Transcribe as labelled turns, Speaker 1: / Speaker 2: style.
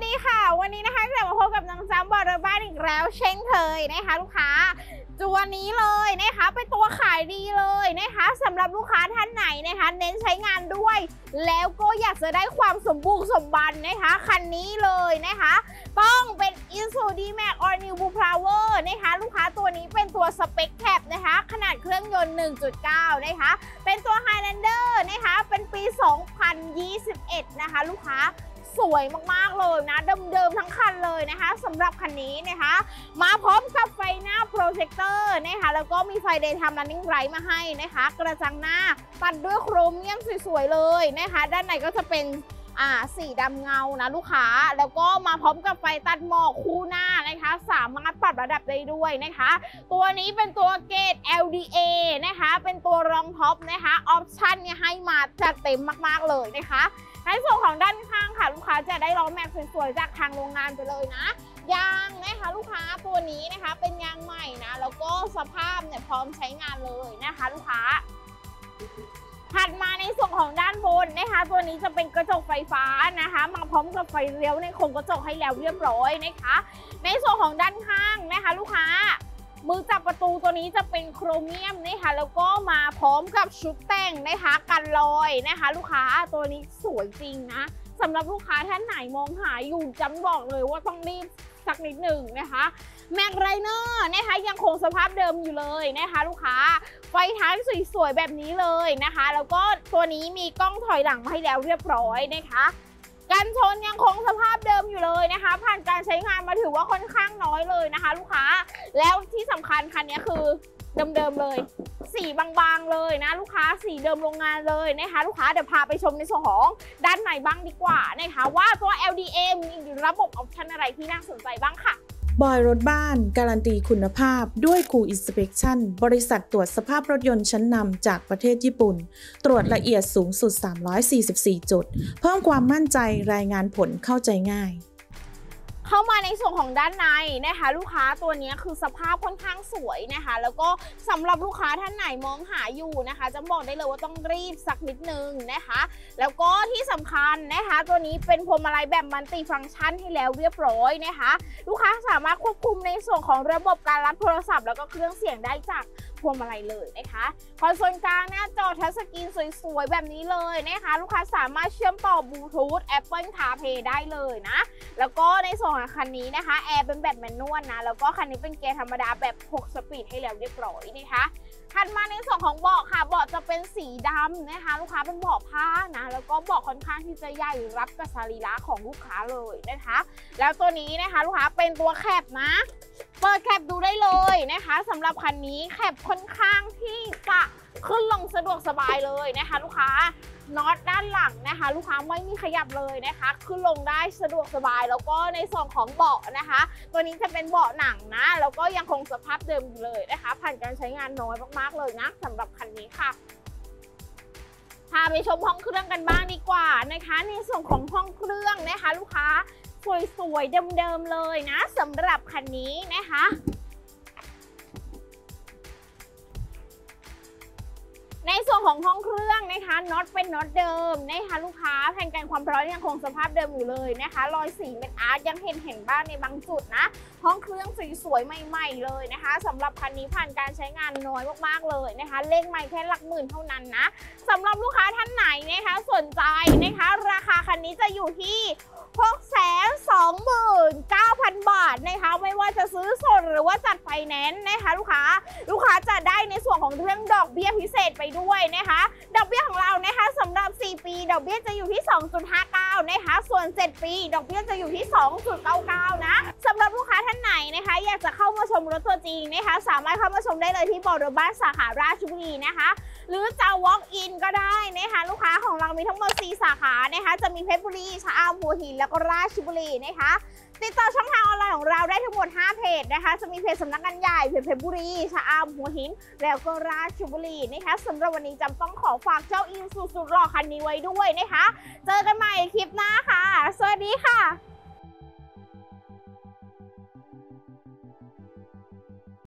Speaker 1: สวัสดีค่ะ วันนี้นะคะกลับมาพบกับน้องจ้ำบอร์บ้านอีกแล้วเช่นเคยนะคะลูกค้าตัวนี้เลยนะคะเป็นตัวขายดีเลยนะคะสำหรับลูกค้าท่านไหนนะคะ เน้นใช้งานด้วย แล้วก็อยากจะได้ความสมบูรณ์สมบันนะคะคันนี้เลยนะคะ ต้องเป็น Isuzu D-Max All New Blue Power นะคะลูกค้าตัวนี้เป็นตัว Space Cab นะคะ ขนาดเครื่องยนต์ 1.9 นะคะ เป็นตัว Hi-Lander นะคะเป็นปี 2021 นะคะ ลูกค้า สวยมากๆเลยนะเดิมๆทั้งคันเลยนะคะสำหรับคันนี้นะคะ มาพร้อมกับไฟหน้าโปรเจคเตอร์นะคะแล้วก็มีไฟเดย์ทำ running Light มาให้นะคะ กระจังหน้าตัดด้วยโครเมียมสวยๆเลยนะคะ ด้านในก็จะเป็น อ่าสีดำเงานะลูกค้าแล้วก็มาพร้อมกับไฟตัดหมอกคู่หน้านะคะ สามารถปรับระดับได้ด้วยนะคะ ตัวนี้เป็นตัวเกรด LDA นะคะ เป็นตัวรองท็อปนะคะออปชั่นเนี่ยให้มาจัดเต็มมากๆเลยนะคะในส่วนของด้านข้างค่ะ ลูกค้าจะได้ล้อแม็กซ์สวยๆจากทางโรงงานไปเลยนะยางนะคะลูกค้าตัวนี้นะคะเป็นยางใหม่นะ แล้วก็สภาพเนี่ยพร้อมใช้งานเลยนะคะ ลูกค้า ถัดมาในส่วนของด้านบนนะคะ ตัวนี้จะเป็นกระจกไฟฟ้านะคะ มาพร้อมกับไฟเลี้ยวในโครงกระจกให้แล้วเรียบร้อยนะคะ ในส่วนของด้านข้างนะคะ ลูกค้า มือจับประตูตัวนี้จะเป็นโครเมียมนะคะแล้วก็มาพร้อมกับชุดแต่งนะคะกันรอยนะคะ ลูกค้าตัวนี้สวยจริงนะสำหรับลูกค้าท่านไหนมองหาอยู่จำบอกเลยว่าต้องรีบ สักนิดหนึ่งนะคะแม็กไรเนอร์นะคะยังคงสภาพเดิมอยู่เลยนะคะลูกค้าไฟท้ายสวยๆแบบนี้เลยนะคะ แล้วก็ตัวนี้มีกล้องถอยหลังมาให้แล้วเรียบร้อยนะคะกันชนยังคงสภาพเดิมอยู่เลยนะคะ ผ่านการใช้งานมาถือว่าค่อนข้างน้อยเลยนะคะ ลูกค้า แล้วที่สำคัญคันนี้คือเดิมๆเลย สีบางๆเลยนะลูกค้าสีเดิมโรงงานเลยนะคะ ลูกค้าเดี๋ยวพาไปชมในส่วนของด้านในบ้างดีกว่านะคะว่าตัว LDA มีระบบออปชันอะไรที่น่าสนใจบ้างค่ะ
Speaker 2: บอยรถบ้าน การันตีคุณภาพด้วยคูอินสเป t ชั่นบริษัทตรวจสภาพรถยนต์ชั้นนำจากประเทศญี่ปุ่น ตรวจละเอียดสูงสุด 344 จุด เพิ่มความมั่นใจรายงานผลเข้าใจง่าย
Speaker 1: เข้ามาในส่วนของด้านในนะคะ ลูกค้าตัวนี้คือสภาพค่อนข้างสวยนะคะ แล้วก็สำหรับลูกค้าท่านไหนมองหาอยู่นะคะ จะบอกได้เลยว่าต้องรีบสักนิดนึงนะคะ แล้วก็ที่สำคัญนะคะ ตัวนี้เป็นพวงมาลัยแบบมันติฟังก์ชันให้แล้วเรียบร้อยนะคะ ลูกค้าสามารถควบคุมในส่วนของระบบการรับโทรศัพท์ แล้วก็เครื่องเสียงได้จาก พวงมาลัยเลยนะคะคอนโซลกลางหน้าจอทัชสกรีนสวยๆ แบบนี้เลยนะคะลูกค้าสามารถเชื่อมต่อบลูทูธ Apple CarPlay ได้เลยนะ แล้วก็ในส่วนของคันนี้นะคะแอร์เป็นแบบแมนนวลนะ แล้วก็คันนี้เป็นเกียร์ธรรมดาแบบ 6 สปีดให้แล้วเรียบร้อยนะคะถัดมาในส่วนของเบาะค่ะเบาะจะเป็นสีดำนะคะ ลูกค้าเป็นเบาะผ้านะแล้วก็เบาะค่อนข้างที่จะใหญ่รับกับสรีระของลูกค้าเลยนะคะ แล้วตัวนี้นะคะลูกค้าเป็นตัวแคบนะ เปิดแคปดูได้เลยนะคะสำหรับคันนี้แคปค่อนข้างที่จะขึ้นลงสะดวกสบายเลยนะคะ ลูกค้าน็อตด้านหลังนะคะ ลูกค้าไม่มีขยับเลยนะคะ ขึ้นลงได้สะดวกสบาย แล้วก็ในส่วนของเบาะนะคะ ตัวนี้จะเป็นเบาะหนังนะ แล้วก็ยังคงสภาพเดิมอยู่เลยนะคะ ผ่านการใช้งานน้อยมากๆเลยนะสำหรับคันนี้ค่ะพาไปชมห้องเครื่องกันบ้างดีกว่านะคะ ในส่วนของห้องเครื่องนะคะ ลูกค้า สวยๆ เดิมๆ เลยนะสำหรับคันนี้นะคะในส่วนของห้องเครื่องนะคะน็อตเป็นน็อตเดิมนะคะลูกค้าแผ่นกันความร้อนยังคงสภาพเดิมอยู่เลยนะคะรอยสีเป็นอาร์ตยังเห็นเห็นบ้างในบางจุดนะห้องเครื่องสวยๆใหม่ๆเลยนะคะสำหรับคันนี้ผ่านการใช้งานน้อยมากๆเลยนะคะ เลขไม่แค่หลักหมื่นเท่านั้นนะสำหรับลูกค้าท่านไหนนะคะสนใจนะคะ ราคาคันนี้จะอยู่ที่ 629,000 บาทนะคะไม่ว่าจะซื้อสดหรือว่าจัดไฟแนนซ์นะคะลูกค้าลูกค้าจะได้ในส่วนของเรื่องดอกเบี้ยพิเศษไปด้วยนะคะ ดอกเบี้ยของเรานะคะสำหรับ 4 ปี ดอกเบี้ยจะอยู่ที่ 2.59 นะคะส่วน 7 ปี ดอกเบี้ยจะอยู่ที่ 2.99 นะสำหรับลูกค้าท่านไหนนะคะ อยากจะเข้ามาชมรถตัวจริงนะคะ สามารถเข้ามาชมได้เลยที่บอร์บ้านสาขาราชบุรีนะคะ หรือจะ walk in ก็ได้นะคะลูกค้าของเรามีทั้งหมด 4 สาขานะคะ จะมีเพชรบุรีชะอำหัวหินแล้วก็ราชบุรีนะคะ ติดต่อช่อง 5เพจนะคะจะมีเพจสำนักงานใหญ่เพจเพชรบุรีชะอำหัวหิน แล้วก็ราชบุรีนะคะสำหรับวันนี้จำต้องขอฝากเจ้าอินสุดๆหล่อคันนี้ไว้ด้วยนะคะ เจอกันใหม่คลิปหน้าค่ะ สวัสดีค่ะ